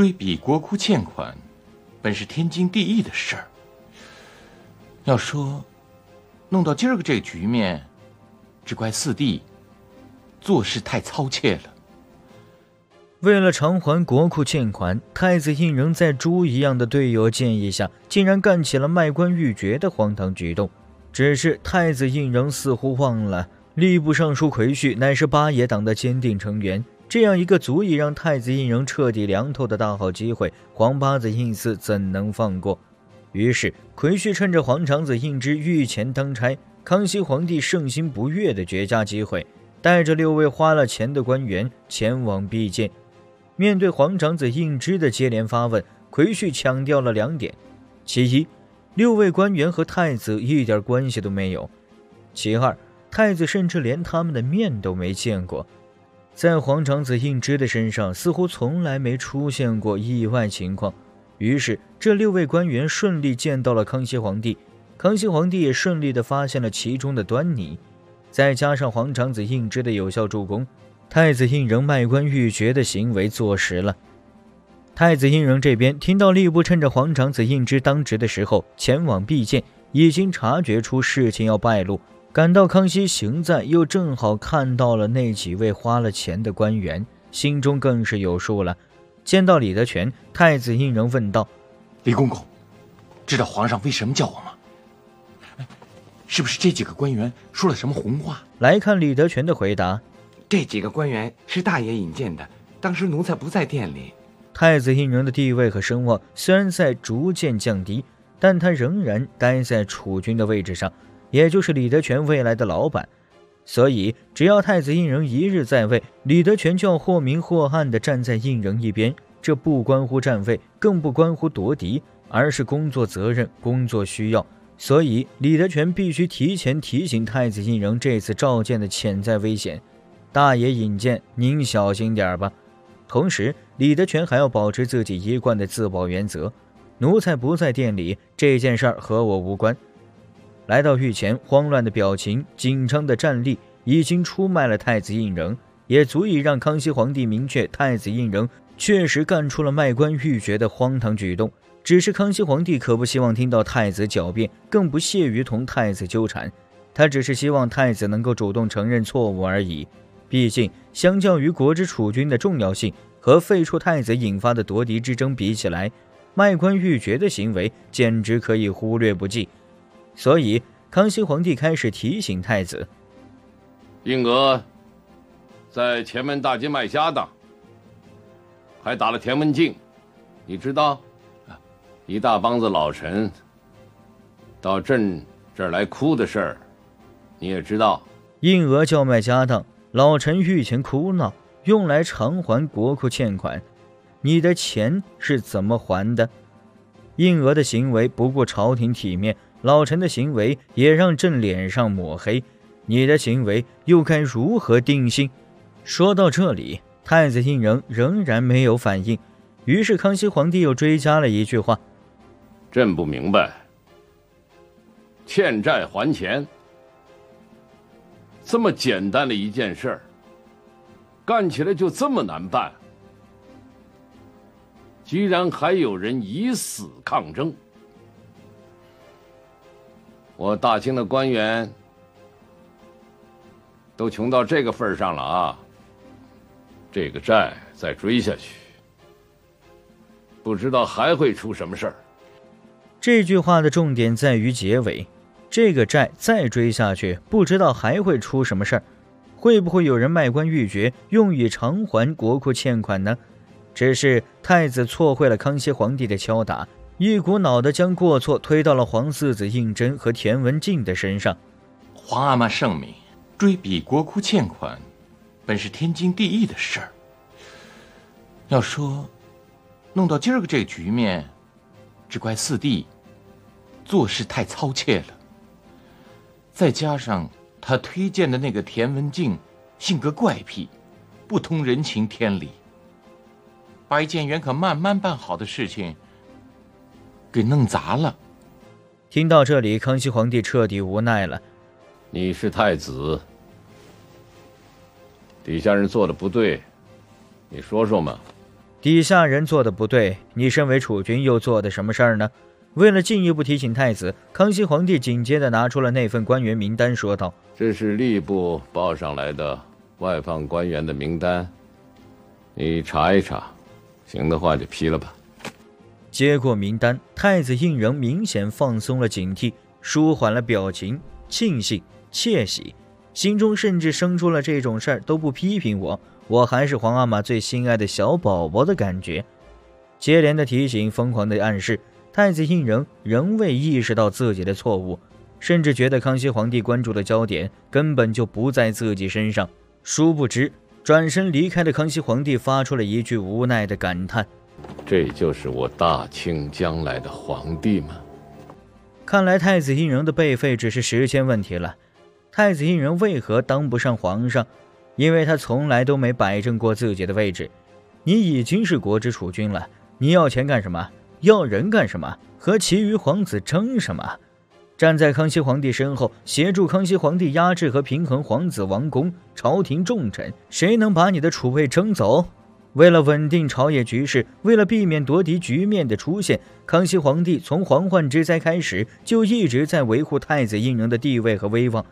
追比国库欠款，本是天经地义的事儿。要说弄到今儿个这个局面，只怪四弟做事太操切了。为了偿还国库欠款，太子胤仍在猪一样的队友建议下，竟然干起了卖官鬻爵的荒唐举动。只是太子胤禛似乎忘了，吏部尚书奎旭乃是八爷党的坚定成员。这样一个足以让太子胤禛彻底凉透的大好机会，皇八子胤祀怎能放过？于是，奎旭趁着皇长子胤之御前当差，康熙皇帝圣心不悦的绝佳机会，带着六位花了钱的官员前往避见。面对皇长子胤之的接连发问，奎旭强调了两点：其一，六位官员和太子一点关系都没有；其二，太子甚至连他们的面都没见过。在皇长子胤之的身上，似乎从来没出现过意外情况。于是，这六位官员顺利见到了康熙皇帝，康熙皇帝也顺利地发现了其中的端倪。再加上皇长子胤之的有效助攻。太子胤禛卖官鬻爵的行为坐实了。太子胤禛这边听到吏部趁着皇长子胤之当值的时候前往避见，已经察觉出事情要败露，赶到康熙行在，又正好看到了那几位花了钱的官员，心中更是有数了。见到李德全，太子胤禛问道：“李公公，知道皇上为什么叫我吗？是不是这几个官员说了什么红话？”来看李德全的回答。这几个官员是大爷引荐的，当时奴才不在店里。太子胤禛的地位和声望虽然在逐渐降低，但他仍然待在储君的位置上，也就是李德全未来的老板。所以，只要太子胤禛一日在位，李德全就要或明或暗地站在胤禛一边。这不关乎站位，更不关乎夺嫡，而是工作责任、工作需要。所以，李德全必须提前提醒太子胤禛这次召见的潜在危险。大爷引荐，您小心点吧。同时，李德全还要保持自己一贯的自保原则。奴才不在店里，这件事儿和我无关。来到御前，慌乱的表情、紧张的站立，已经出卖了太子胤禛，也足以让康熙皇帝明确太子胤禛确实干出了卖官鬻爵的荒唐举动。只是康熙皇帝可不希望听到太子狡辩，更不屑于同太子纠缠。他只是希望太子能够主动承认错误而已。毕竟，相较于国之储君的重要性和废黜太子引发的夺嫡之争比起来，卖官鬻爵的行为简直可以忽略不计。所以，康熙皇帝开始提醒太子：“胤娥在前门大街卖家当，还打了田文镜，你知道？一大帮子老臣到朕这儿来哭的事儿，你也知道。”胤娥叫卖家当。老臣御前哭闹，用来偿还国库欠款。你的钱是怎么还的？胤娥的行为不顾朝廷体面，老臣的行为也让朕脸上抹黑。你的行为又该如何定性？说到这里，太子胤禛仍然没有反应。于是康熙皇帝又追加了一句话：“朕不明白，欠债还钱。”这么简单的一件事儿，干起来就这么难办，居然还有人以死抗争。我大清的官员都穷到这个份儿上了啊！这个债再追下去，不知道还会出什么事儿。这句话的重点在于结尾。这个债再追下去，不知道还会出什么事儿，会不会有人卖官鬻爵，用以偿还国库欠款呢？只是太子错会了康熙皇帝的敲打，一股脑的将过错推到了皇四子胤禛和田文镜的身上。皇阿玛圣明，追比国库欠款，本是天经地义的事儿。要说，弄到今儿个这个局面，只怪四弟做事太操切了。再加上他推荐的那个田文镜，性格怪癖，不通人情天理，把一件原可慢慢办好的事情给弄砸了。听到这里，康熙皇帝彻底无奈了。你是太子，底下人做的不对，你说说嘛。底下人做的不对，你身为储君又做的什么事儿呢？为了进一步提醒太子，康熙皇帝紧接着拿出了那份官员名单，说道：“这是吏部报上来的外放官员的名单，你查一查，行的话就批了吧。”接过名单，太子胤禛明显放松了警惕，舒缓了表情，庆幸、窃喜，心中甚至生出了这种事儿都不批评我，我还是皇阿玛最心爱的小宝宝的感觉。接连的提醒，疯狂的暗示。太子胤禛仍未意识到自己的错误，甚至觉得康熙皇帝关注的焦点根本就不在自己身上。殊不知，转身离开的康熙皇帝发出了一句无奈的感叹：“这就是我大清将来的皇帝吗？”看来太子胤禛的被废只是时间问题了。太子胤禛为何当不上皇上？因为他从来都没摆正过自己的位置。你已经是国之储君了，你要钱干什么？要人干什么？和其余皇子争什么？站在康熙皇帝身后，协助康熙皇帝压制和平衡皇子王公、朝廷重臣，谁能把你的储位争走？为了稳定朝野局势，为了避免夺嫡局面的出现，康熙皇帝从嬛嬛之灾开始就一直在维护太子胤禛的地位和威望，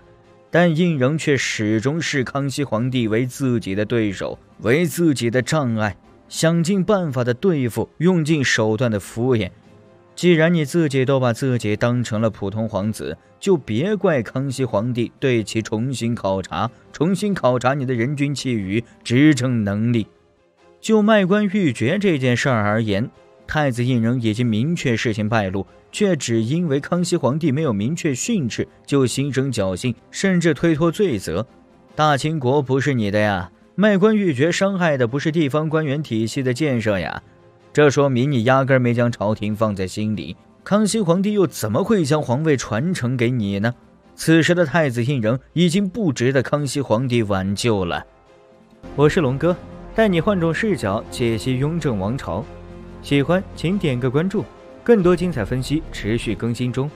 但胤禛却始终视康熙皇帝为自己的对手，为自己的障碍。想尽办法的对付，用尽手段的敷衍。既然你自己都把自己当成了普通皇子，就别怪康熙皇帝对其重新考察，重新考察你的人君气宇、执政能力。就卖官鬻爵这件事儿而言，太子胤禛已经明确事情败露，却只因为康熙皇帝没有明确训斥，就心生侥幸，甚至推脱罪责。大清国不是你的呀！卖官鬻爵伤害的不是地方官员体系的建设呀，这说明你压根没将朝廷放在心里。康熙皇帝又怎么会将皇位传承给你呢？此时的太子胤禛已经不值得康熙皇帝挽救了。我是龙哥，带你换种视角解析雍正王朝。喜欢请点个关注，更多精彩分析持续更新中。